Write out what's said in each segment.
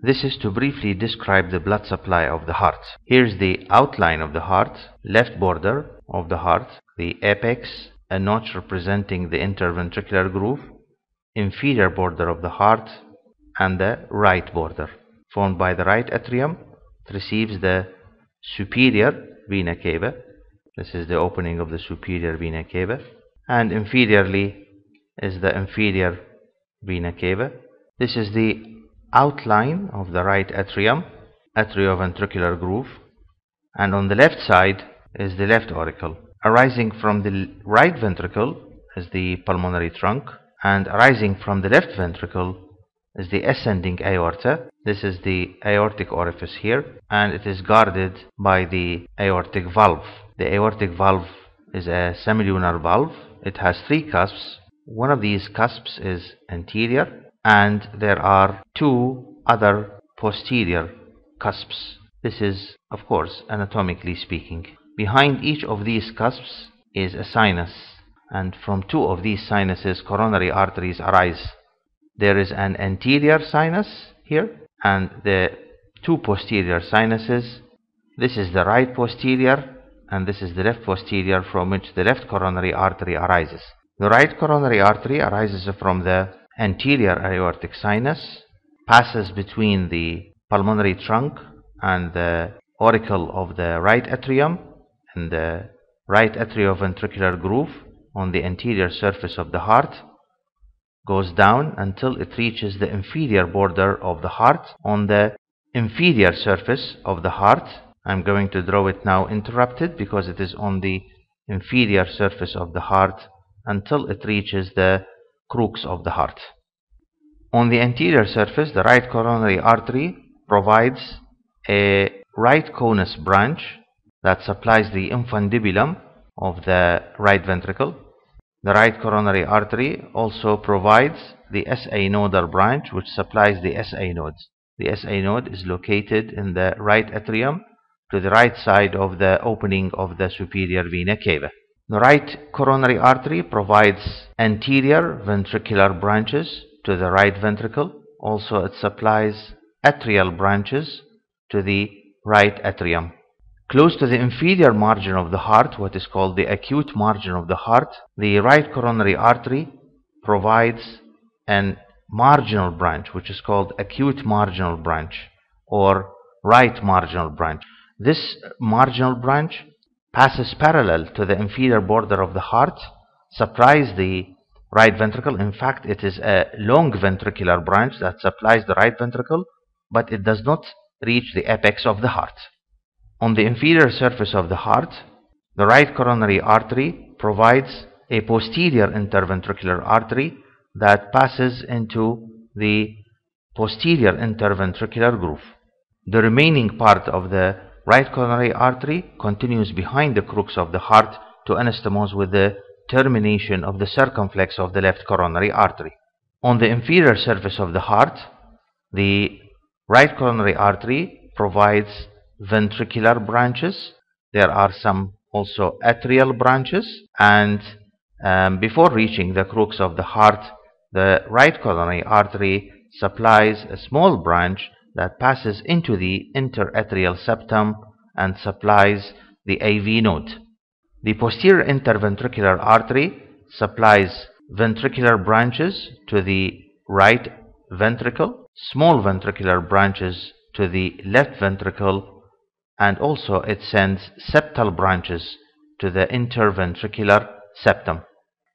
This is to briefly describe the blood supply of the heart. Here's the outline of the heart, left border of the heart, the apex, a notch representing the interventricular groove, inferior border of the heart, and the right border, formed by the right atrium. It receives the superior vena cava. This is the opening of the superior vena cava. And inferiorly is the inferior vena cava. This is the outline of the right atrium, atrioventricular groove. And on the left side is the left auricle. Arising from the right ventricle is the pulmonary trunk. And arising from the left ventricle is the ascending aorta. This is the aortic orifice here. And it is guarded by the aortic valve. The aortic valve is a semilunar valve. It has three cusps. One of these cusps is anterior and there are two other posterior cusps. This is, of course, anatomically speaking. Behind each of these cusps is a sinus, and from two of these sinuses coronary arteries arise. There is an anterior sinus here, and the two posterior sinuses. This is the right posterior, and this is the left posterior from which the left coronary artery arises. The right coronary artery arises from the anterior aortic sinus, passes between the pulmonary trunk and the auricle of the right atrium and the right atrioventricular groove on the anterior surface of the heart, goes down until it reaches the inferior border of the heart on the inferior surface of the heart. I'm going to draw it now interrupted because it is on the inferior surface of the heart until it reaches the crux of the heart. On the anterior surface, the right coronary artery provides a right conus branch that supplies the infundibulum of the right ventricle. The right coronary artery also provides the SA nodal branch which supplies the SA nodes. The SA node is located in the right atrium to the right side of the opening of the superior vena cava. The right coronary artery provides anterior ventricular branches to the right ventricle. Also it supplies atrial branches to the right atrium. Close to the inferior margin of the heart, what is called the acute margin of the heart, the right coronary artery provides an marginal branch which is called acute marginal branch or right marginal branch. This marginal branch passes parallel to the inferior border of the heart, supplies the right ventricle. In fact, it is a long ventricular branch that supplies the right ventricle, but it does not reach the apex of the heart. On the inferior surface of the heart, the right coronary artery provides a posterior interventricular artery that passes into the posterior interventricular groove. The remaining part of the right coronary artery continues behind the crux of the heart to anastomose with the termination of the circumflex of the left coronary artery. On the inferior surface of the heart, the right coronary artery provides ventricular branches. There are some also atrial branches and um, before reaching the crux of the heart, the right coronary artery supplies a small branch that passes into the interatrial septum and supplies the AV node. The posterior interventricular artery supplies ventricular branches to the right ventricle, small ventricular branches to the left ventricle, and also it sends septal branches to the interventricular septum.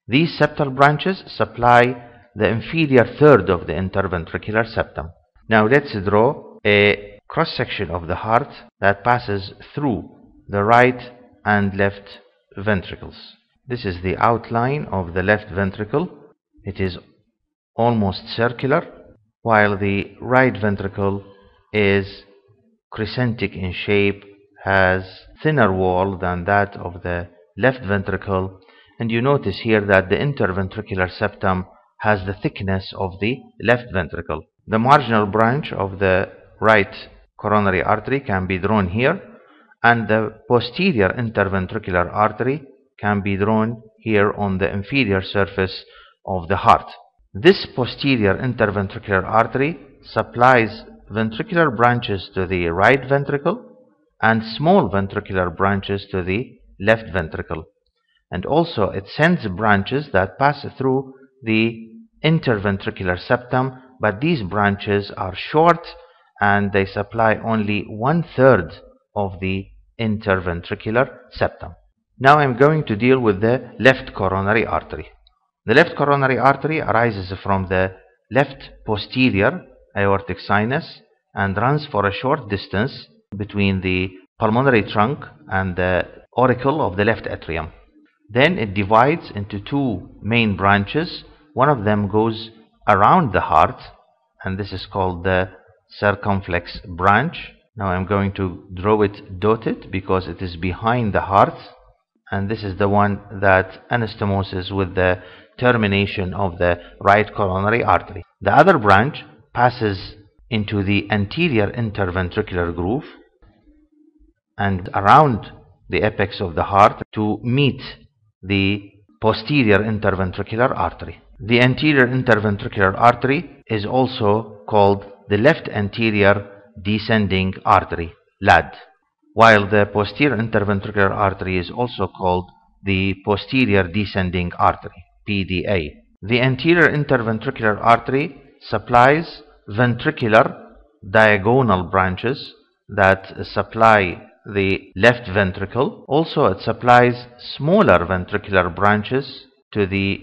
These septal branches supply the inferior third of the interventricular septum. Now let's draw a cross section of the heart that passes through the right and left ventricles. This is the outline of the left ventricle. It is almost circular, while the right ventricle is crescentic in shape, has thinner wall than that of the left ventricle, and you notice here that the interventricular septum has the thickness of the left ventricle. The marginal branch of the right coronary artery can be drawn here and the posterior interventricular artery can be drawn here on the inferior surface of the heart. This posterior interventricular artery supplies ventricular branches to the right ventricle and small ventricular branches to the left ventricle. And also it sends branches that pass through the interventricular septum, but these branches are short and they supply only one third of the interventricular septum. Now I'm going to deal with the left coronary artery. The left coronary artery arises from the left posterior aortic sinus and runs for a short distance between the pulmonary trunk and the auricle of the left atrium. Then it divides into two main branches. One of them goes around the heart and this is called the circumflex branch. Now I'm going to draw it dotted because it is behind the heart and this is the one that anastomoses with the termination of the right coronary artery. The other branch passes into the anterior interventricular groove and around the apex of the heart to meet the posterior interventricular artery. The anterior interventricular artery is also called the left anterior descending artery, LAD, while the posterior interventricular artery is also called the posterior descending artery, PDA. The anterior interventricular artery supplies ventricular diagonal branches that supply the left ventricle. Also it supplies smaller ventricular branches to the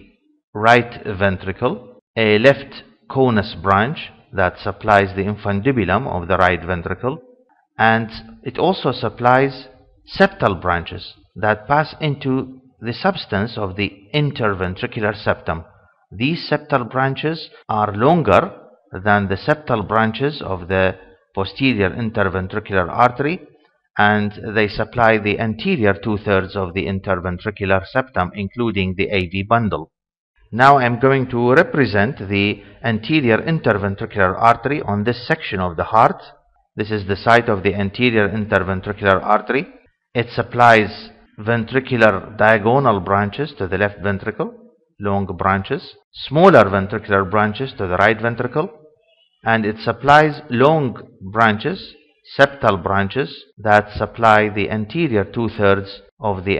right ventricle, a left conus branch that supplies the infundibulum of the right ventricle, and it also supplies septal branches that pass into the substance of the interventricular septum. These septal branches are longer than the septal branches of the posterior interventricular artery and they supply the anterior two-thirds of the interventricular septum including the AV bundle. Now I'm going to represent the anterior interventricular artery on this section of the heart. This is the site of the anterior interventricular artery. It supplies ventricular diagonal branches to the left ventricle, long branches, smaller ventricular branches to the right ventricle, and it supplies long branches septal branches that supply the anterior two-thirds of the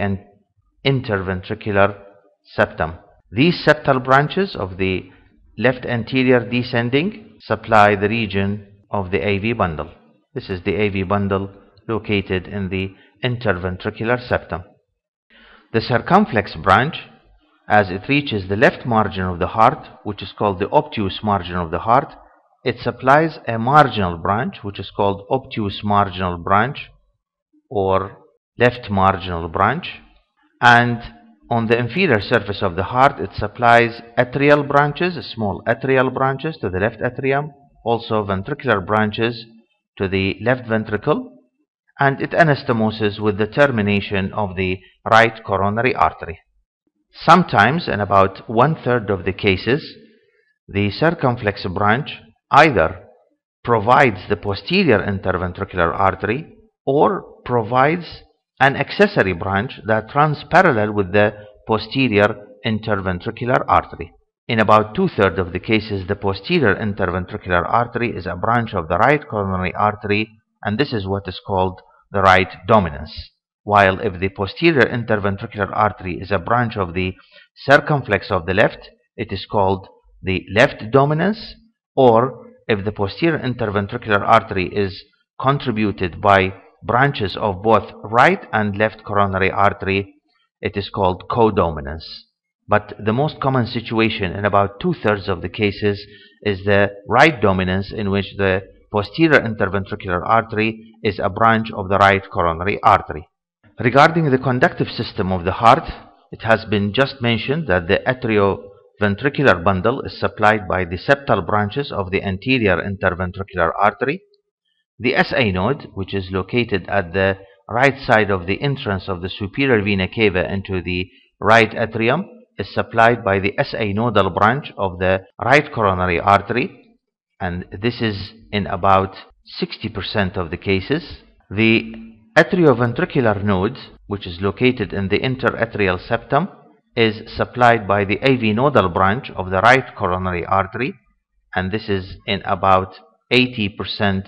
interventricular septum. These septal branches of the left anterior descending supply the region of the AV bundle. This is the AV bundle located in the interventricular septum. The circumflex branch, as it reaches the left margin of the heart, which is called the obtuse margin of the heart, it supplies a marginal branch which is called obtuse marginal branch or left marginal branch and on the inferior surface of the heart it supplies atrial branches small atrial branches to the left atrium also ventricular branches to the left ventricle and it anastomoses with the termination of the right coronary artery. Sometimes in about one-third of the cases the circumflex branch either provides the posterior interventricular artery or provides an accessory branch that runs parallel with the posterior interventricular artery. In about two-thirds of the cases, the posterior interventricular artery is a branch of the right coronary artery, and this is what is called the right dominance. While if the posterior interventricular artery is a branch of the circumflex of the left, it is called the left dominance, or if the posterior interventricular artery is contributed by branches of both right and left coronary artery, it is called codominance. But the most common situation in about two-thirds of the cases is the right dominance in which the posterior interventricular artery is a branch of the right coronary artery. Regarding the conductive system of the heart, it has been just mentioned that the atrio ventricular bundle is supplied by the septal branches of the anterior interventricular artery. The SA node, which is located at the right side of the entrance of the superior vena cava into the right atrium, is supplied by the SA nodal branch of the right coronary artery, and this is in about 60% of the cases. The atrioventricular node, which is located in the interatrial septum, is supplied by the AV nodal branch of the right coronary artery and this is in about 80%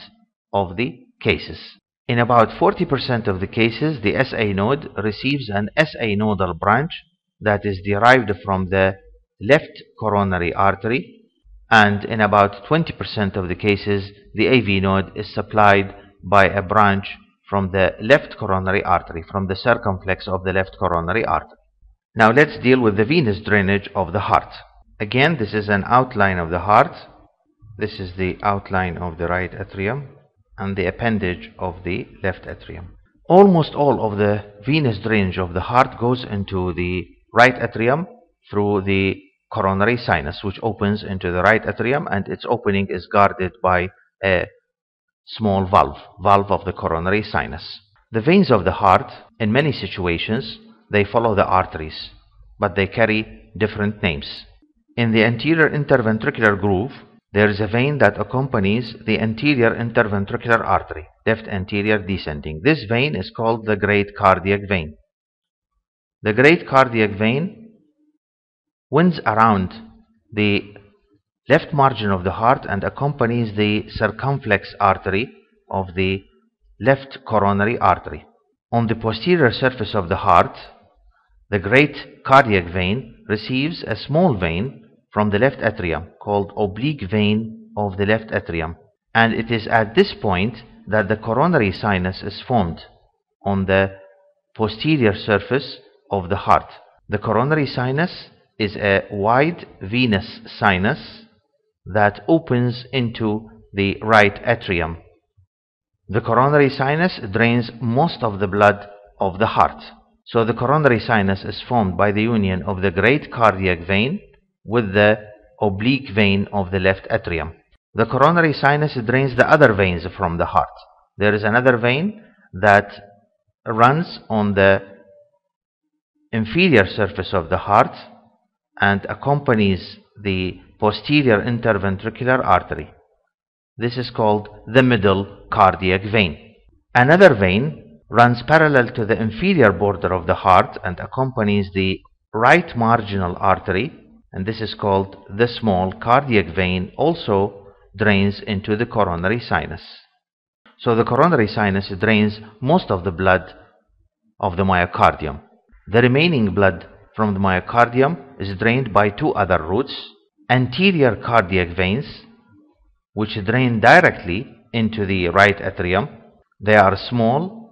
of the cases. In about 40% of the cases, the SA node receives an SA nodal branch that is derived from the left coronary artery and in about 20% of the cases the AV node is supplied by a branch from the left coronary artery, from the circumflex of the left coronary artery. Now let's deal with the venous drainage of the heart. Again, this is an outline of the heart. This is the outline of the right atrium and the appendage of the left atrium. Almost all of the venous drainage of the heart goes into the right atrium through the coronary sinus which opens into the right atrium and its opening is guarded by a small valve, valve of the coronary sinus. The veins of the heart, in many situations, they follow the arteries, but they carry different names. In the anterior interventricular groove, there is a vein that accompanies the anterior interventricular artery, left anterior descending. This vein is called the great cardiac vein. The great cardiac vein winds around the left margin of the heart and accompanies the circumflex artery of the left coronary artery. On the posterior surface of the heart, the great cardiac vein receives a small vein from the left atrium called oblique vein of the left atrium and it is at this point that the coronary sinus is formed on the posterior surface of the heart. The coronary sinus is a wide venous sinus that opens into the right atrium. The coronary sinus drains most of the blood of the heart. So the coronary sinus is formed by the union of the great cardiac vein with the oblique vein of the left atrium. The coronary sinus drains the other veins from the heart. There is another vein that runs on the inferior surface of the heart and accompanies the posterior interventricular artery. This is called the middle cardiac vein. Another vein runs parallel to the inferior border of the heart and accompanies the right marginal artery and this is called the small cardiac vein also drains into the coronary sinus. So the coronary sinus drains most of the blood of the myocardium. The remaining blood from the myocardium is drained by two other routes anterior cardiac veins which drain directly into the right atrium. They are small,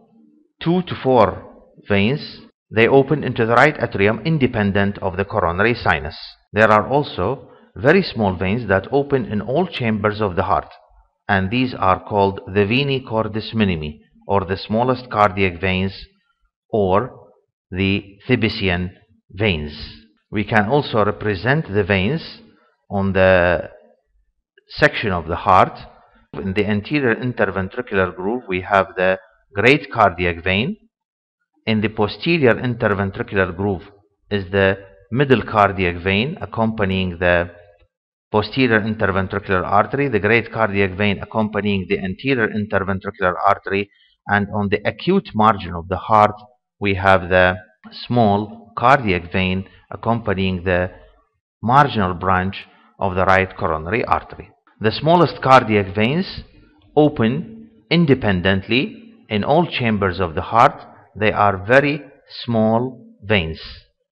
2 to 4 veins. They open into the right atrium independent of the coronary sinus. There are also very small veins that open in all chambers of the heart and these are called the veni cordis minimi or the smallest cardiac veins or the Thebesian veins. We can also represent the veins on the section of the heart. In the anterior interventricular groove, we have the great cardiac vein. In the posterior interventricular groove is the middle cardiac vein accompanying the posterior interventricular artery, the great cardiac vein accompanying the anterior interventricular artery, and on the acute margin of the heart, we have the small cardiac vein accompanying the marginal branch of the right coronary artery. The smallest cardiac veins open independently in all chambers of the heart. They are very small veins.